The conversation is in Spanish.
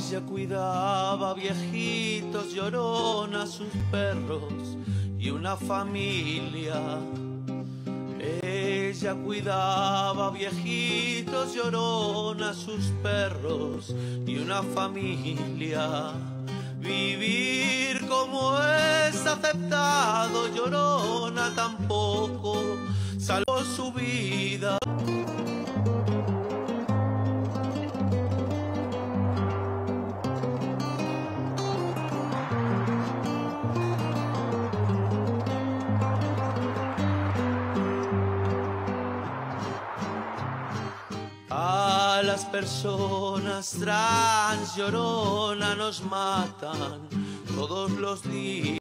Ella cuidaba viejitos, llorona, sus perros y una familia. Ella cuidaba viejitos, llorona, sus perros y una familia. Vivir como es aceptado, llorona tampoco salvó su vida. A las personas trans llorona nos matan todos los días.